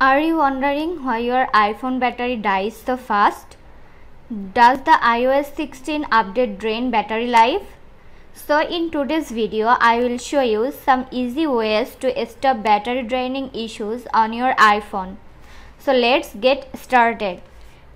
Are you wondering why your iPhone battery dies so fast? Does the iOS 16 update drain battery life? So in today's video, I will show you some easy ways to stop battery draining issues on your iPhone. So let's get started.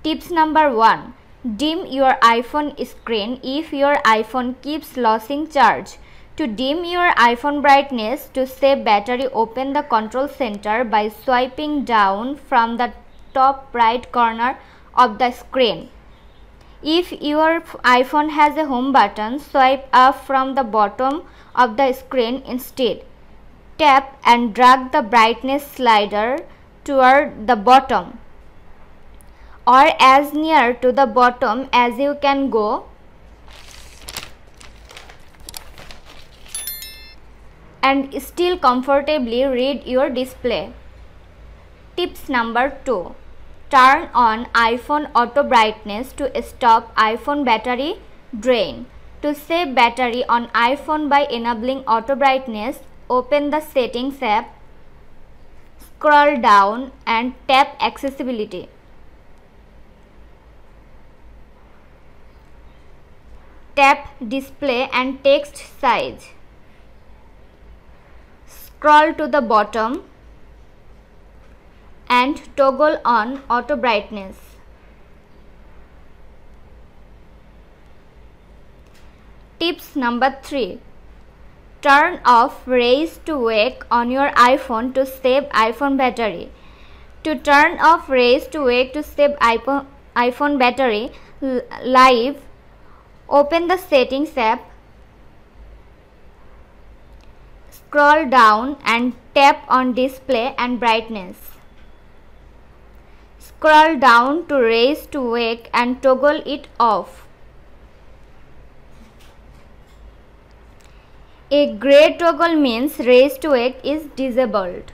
Tips number 1. Dim your iPhone screen if your iPhone keeps losing charge. To dim your iPhone brightness to save battery open the control center by swiping down from the top right corner of the screen. If your iPhone has a home button, swipe up from the bottom of the screen instead. Tap and drag the brightness slider toward the bottom or as near to the bottom as you can go and still comfortably read your display. Tips number 2. Turn on iPhone auto brightness to stop iPhone battery drain. To save battery on iPhone by enabling auto brightness, open the settings app, scroll down and tap accessibility. Tap display and text size scroll to the bottom and toggle on auto brightness. Tips number 3 Turn off raise to wake on your iPhone to save iPhone battery. To turn off raise to wake to save iPhone battery live, open the settings app Scroll down and tap on display and brightness. Scroll down to raise to wake and toggle it off. A gray toggle means raise to wake is disabled.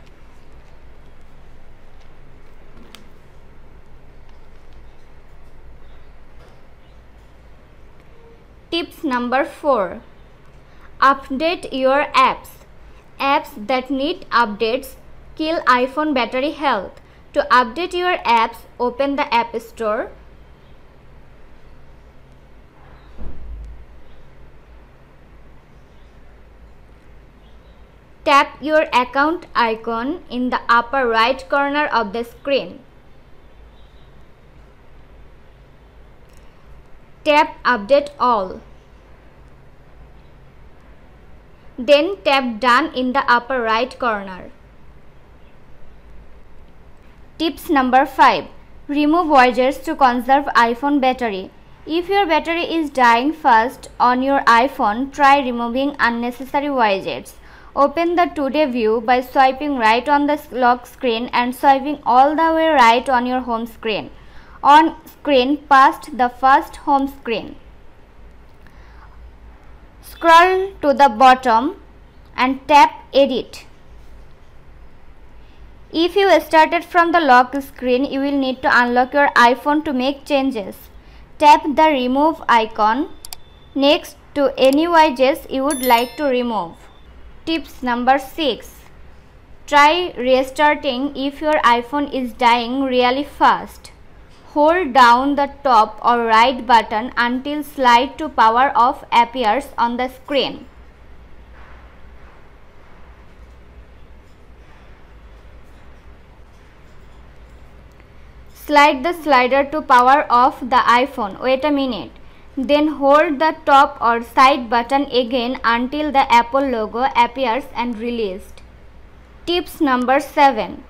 Tips number 4 Update your apps apps that need updates kill iPhone battery health. To update your apps, open the App Store. Tap your account icon in the upper right corner of the screen. Tap Update All. Then tap done in the upper right corner. Tips number 5. Remove widgets to conserve iPhone battery. If your battery is dying fast on your iPhone, try removing unnecessary widgets. Open the today view by swiping right on the lock screen and swiping all the way right on your home screen. On screen past the first home screen. Scroll to the bottom and tap edit. If you started from the lock screen, you will need to unlock your iPhone to make changes. Tap the remove icon next to any widgets you would like to remove. Tips number 6. Try restarting if your iPhone is dying really fast. Hold down the top or right button until slide to power off appears on the screen. Slide the slider to power off the iPhone. Wait a minute. Then hold the top or side button again until the Apple logo appears and released. Tips number 7.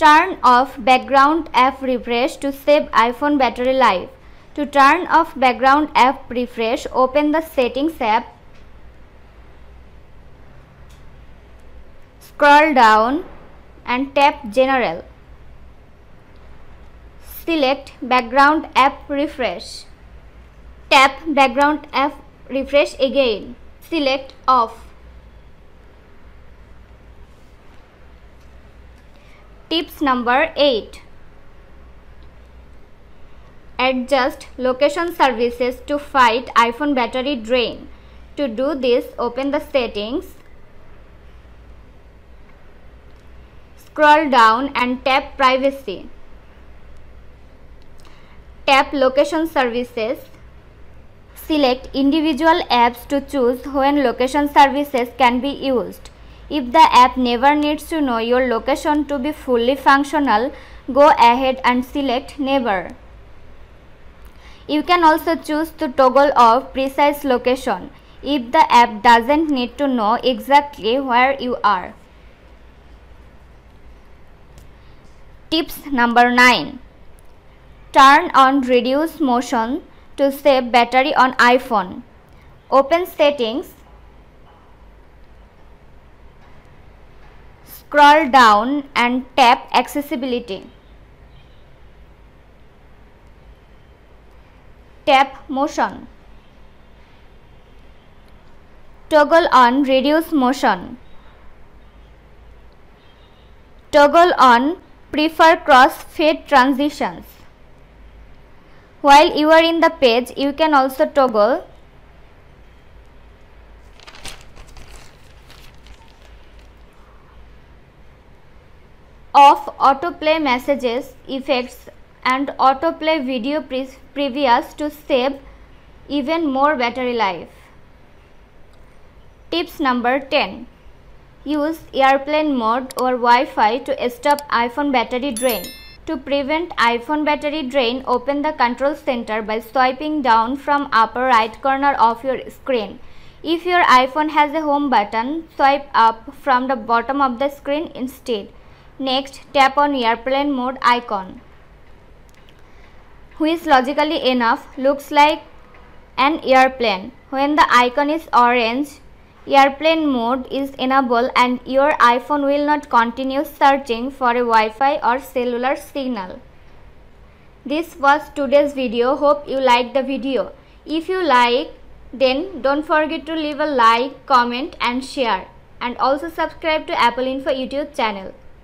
Turn off background app refresh to save iPhone battery life. To turn off background app refresh, open the settings app. Scroll down and tap general. Select background app refresh. Tap background app refresh again. Select off. Tips number 8 Adjust location services to fight iPhone battery drain. To do this, open the settings, Scroll down and tap privacy. Tap location services. Select individual apps to choose when location services can be used. If the app never needs to know your location to be fully functional, go ahead and select never. You can also choose to toggle off precise location if the app doesn't need to know exactly where you are. Tips number 9 Turn on reduce motion to save battery on iPhone. Open settings. Scroll down and tap accessibility. Tap motion. Toggle on reduce motion. Toggle on prefer cross fade transitions. While you are in the page, you can also toggle off autoplay messages, effects and autoplay video pre previous to save even more battery life. Tips number 10. Use airplane mode or Wi-Fi to stop iPhone battery drain. To prevent iPhone battery drain, open the control center by swiping down from upper right corner of your screen. If your iPhone has a home button, swipe up from the bottom of the screen instead. Next, tap on airplane mode icon, which logically enough looks like an airplane. When the icon is orange, airplane mode is enabled and your iPhone will not continue searching for a Wi-Fi or cellular signal. This was today's video. Hope you liked the video. If you like, then don't forget to leave a like, comment and share. And also subscribe to Apple Info YouTube channel.